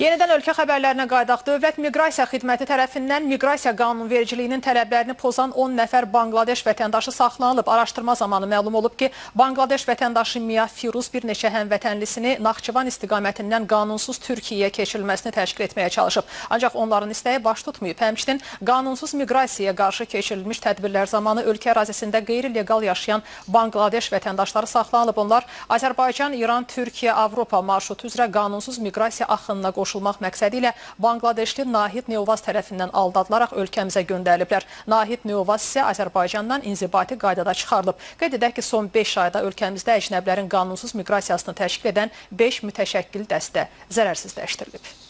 Yenidən ölkə xəbərlərinə qaydaq. Dövlət Miqrasiya Xidməti tərəfindən miqrasiya qanunvericiliyinin tələblərini pozan 10 nəfər Banqladeş vətəndaşı saxlanılıb. Araşdırma zamanı məlum olub ki, Banqladeş vətəndaşı Mia Firuz bir neçə həmvətənlisini Naxçıvan istiqamətindən qanunsuz Türkiyəyə keçirilməsini təşkil etməyə çalışıb. Ancaq onların istəyi baş tutmayıb. Həmçinin qanunsuz miqrasiyaya qarşı keçirilmiş tədbirlər zamanı ölkə ərazisində qeyri-legal yaşayan Banqladeş vətəndaşları saxlanılıb. Onlar Azərbaycan, İran, Türkiyə, Avropa marşrutu üzrə qanunsuz miqrasiya axınına qoşulub qoşulmaq məqsədi ilə Banqladeşli Nahid Neovaz tərəfindən aldadılaraq ölkəmizə göndəriliblər. Nahid Neovaz isə Azərbaycandan inzibati qaydada çıxarılıb. Qeyd edək ki, son 5 ayda ölkəmizdə əcnəblərin qanunsuz miqrasiyasını təşkil edən 5 mütəşəkkil dəstə zərərsizləşdirilib.